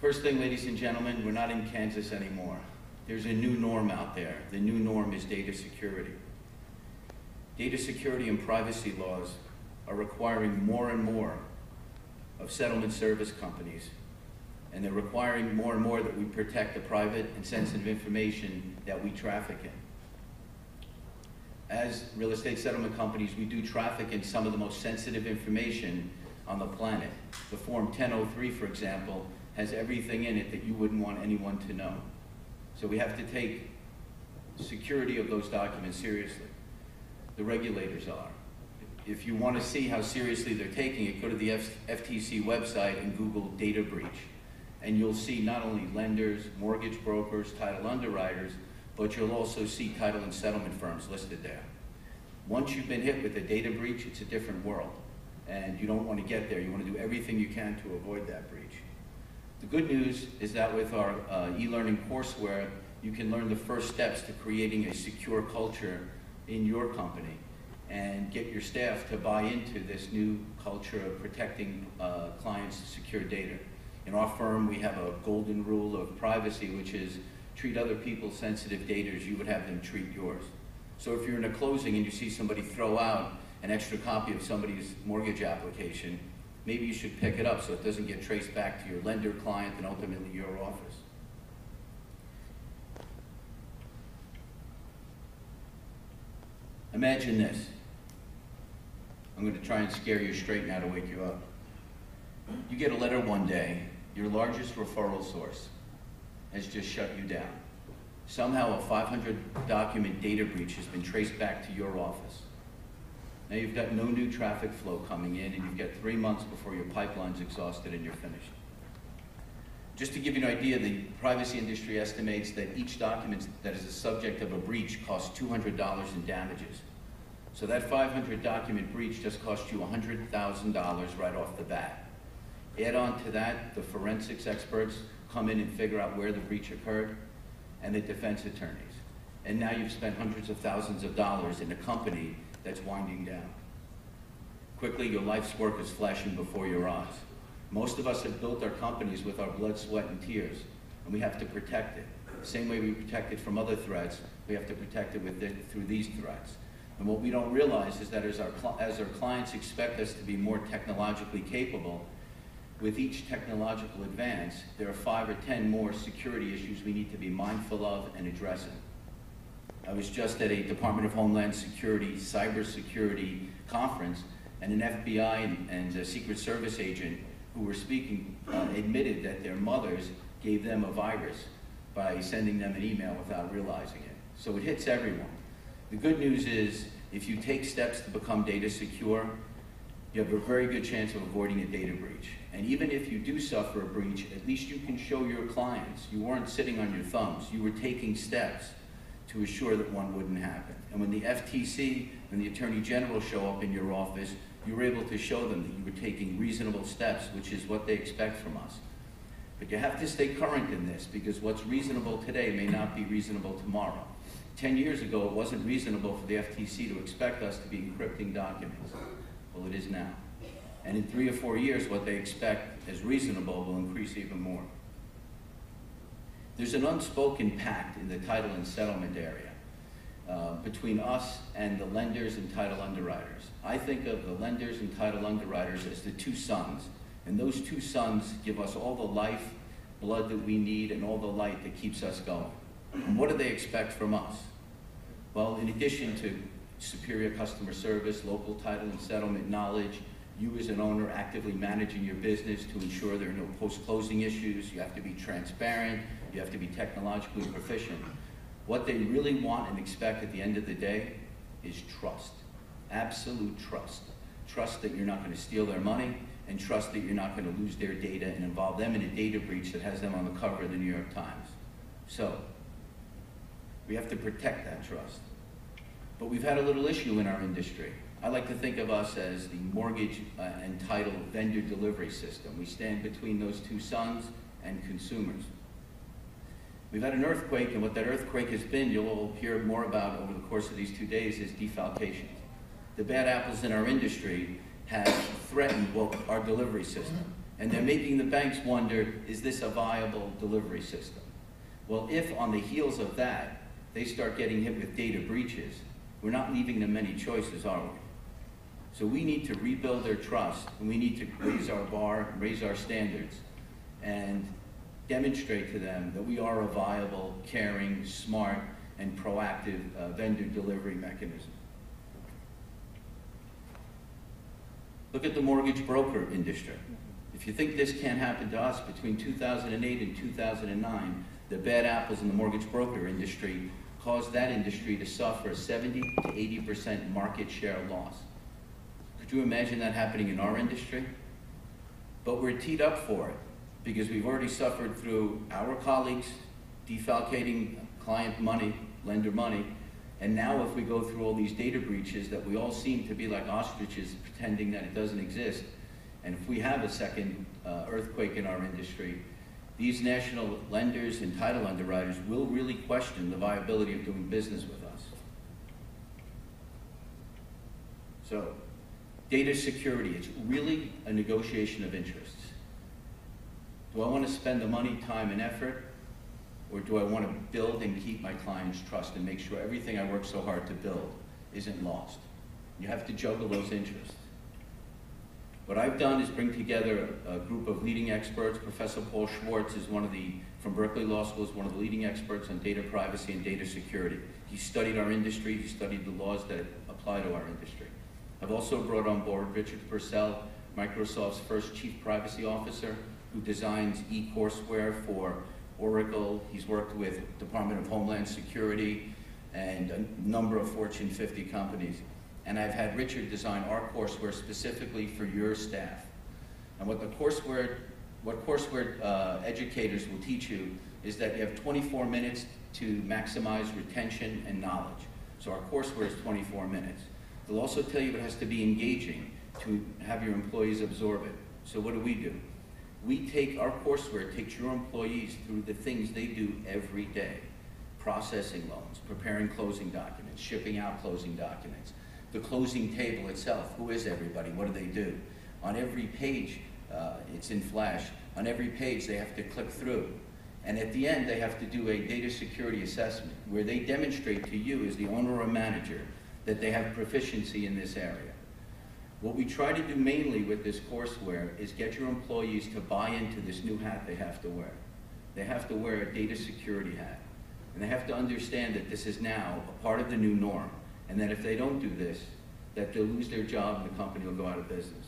First thing, ladies and gentlemen, we're not in Kansas anymore. There's a new norm out there. The new norm is data security. Data security and privacy laws are requiring more and more of settlement service companies, and they're requiring more and more that we protect the private and sensitive information that we traffic in. As real estate settlement companies, we do traffic in some of the most sensitive information on the planet. The Form 1003, for example, has everything in it that you wouldn't want anyone to know. So we have to take security of those documents seriously. The regulators are. If you want to see how seriously they're taking it, go to the F- FTC website and Google data breach. And you'll see not only lenders, mortgage brokers, title underwriters, but you'll also see title and settlement firms listed there. Once you've been hit with a data breach, it's a different world. And you don't want to get there. You want to do everything you can to avoid that breach. The good news is that with our uh, e-learning courseware, you can learn the first steps to creating a secure culture in your company and get your staff to buy into this new culture of protecting uh, clients' secure data. In our firm, we have a golden rule of privacy, which is treat other people's sensitive data as you would have them treat yours. So if you're in a closing and you see somebody throw out an extra copy of somebody's mortgage application, maybe you should pick it up so it doesn't get traced back to your lender, client, and ultimately your office. Imagine this. I'm going to try and scare you straight now to wake you up. You get a letter one day, your largest referral source has just shut you down. Somehow a 500 document data breach has been traced back to your office. Now you've got no new traffic flow coming in and you've got three months before your pipeline's exhausted and you're finished. Just to give you an idea, the privacy industry estimates that each document that is the subject of a breach costs $200 in damages. So that 500 document breach just cost you $100,000 right off the bat. Add on to that, the forensics experts come in and figure out where the breach occurred, and the defense attorneys. And now you've spent hundreds of thousands of dollars in a company that's winding down. Quickly, your life's work is flashing before your eyes. Most of us have built our companies with our blood, sweat, and tears, and we have to protect it. Same way we protect it from other threats, we have to protect it with it through these threats. And what we don't realize is that as our, as our clients expect us to be more technologically capable, with each technological advance, there are five or ten more security issues we need to be mindful of and addressing. I was just at a Department of Homeland Security cybersecurity conference, and an FBI and, and a Secret Service agent who were speaking uh, admitted that their mothers gave them a virus by sending them an email without realizing it. So it hits everyone. The good news is if you take steps to become data secure, you have a very good chance of avoiding a data breach. And even if you do suffer a breach, at least you can show your clients you weren't sitting on your thumbs. You were taking steps to assure that one wouldn't happen. And when the FTC and the Attorney General show up in your office, you were able to show them that you were taking reasonable steps, which is what they expect from us. But you have to stay current in this because what's reasonable today may not be reasonable tomorrow. Ten years ago, it wasn't reasonable for the FTC to expect us to be encrypting documents. Well, it is now. And in three or four years, what they expect as reasonable will increase even more. There's an unspoken pact in the title and settlement area uh, between us and the lenders and title underwriters. I think of the lenders and title underwriters as the two suns, and those two suns give us all the life, blood that we need, and all the light that keeps us going. And what do they expect from us? Well, in addition to superior customer service, local title and settlement knowledge, you as an owner actively managing your business to ensure there are no post-closing issues. You have to be transparent. You have to be technologically proficient. What they really want and expect at the end of the day is trust. Absolute trust. Trust that you're not going to steal their money and trust that you're not going to lose their data and involve them in a data breach that has them on the cover of the New York Times. So, we have to protect that trust. But we've had a little issue in our industry. I like to think of us as the mortgage uh, and title vendor delivery system. We stand between those two suns and consumers. We've had an earthquake, and what that earthquake has been, you'll all hear more about over the course of these two days, is defalcation. The bad apples in our industry have threatened well, our delivery system. And they're making the banks wonder, is this a viable delivery system? Well, if on the heels of that, they start getting hit with data breaches, we're not leaving them many choices, are we? So we need to rebuild their trust, and we need to raise our bar, raise our standards, and demonstrate to them that we are a viable, caring, smart, and proactive uh, vendor delivery mechanism. Look at the mortgage broker industry. If you think this can't happen to us between 2008 and 2009, the bad apples in the mortgage broker industry caused that industry to suffer a 70 to 80% market share loss. Could you imagine that happening in our industry? But we're teed up for it because we've already suffered through our colleagues defalcating client money, lender money, and now if we go through all these data breaches that we all seem to be like ostriches pretending that it doesn't exist, and if we have a second uh, earthquake in our industry, these national lenders and title underwriters will really question the viability of doing business with us. So, data security, it's really a negotiation of interests. Do I want to spend the money, time, and effort, or do I want to build and keep my client's trust and make sure everything I work so hard to build isn't lost? You have to juggle those interests. What I've done is bring together a group of leading experts. Professor Paul Schwartz is one of the, from Berkeley Law School, is one of the leading experts on data privacy and data security. He studied our industry, he studied the laws that apply to our industry. I've also brought on board Richard Purcell, Microsoft's first chief privacy officer, who designs e-courseware for Oracle. He's worked with Department of Homeland Security and a number of Fortune 50 companies and I've had Richard design our courseware specifically for your staff. And what the courseware, what courseware uh, educators will teach you is that you have 24 minutes to maximize retention and knowledge. So our courseware is 24 minutes. They'll also tell you it has to be engaging to have your employees absorb it. So what do we do? We take, our courseware takes your employees through the things they do every day. Processing loans, preparing closing documents, shipping out closing documents, the closing table itself. Who is everybody? What do they do? On every page, uh, it's in Flash. On every page, they have to click through. And at the end, they have to do a data security assessment where they demonstrate to you as the owner or manager that they have proficiency in this area. What we try to do mainly with this courseware is get your employees to buy into this new hat they have to wear. They have to wear a data security hat. And they have to understand that this is now a part of the new norm and that if they don't do this, that they'll lose their job and the company will go out of business.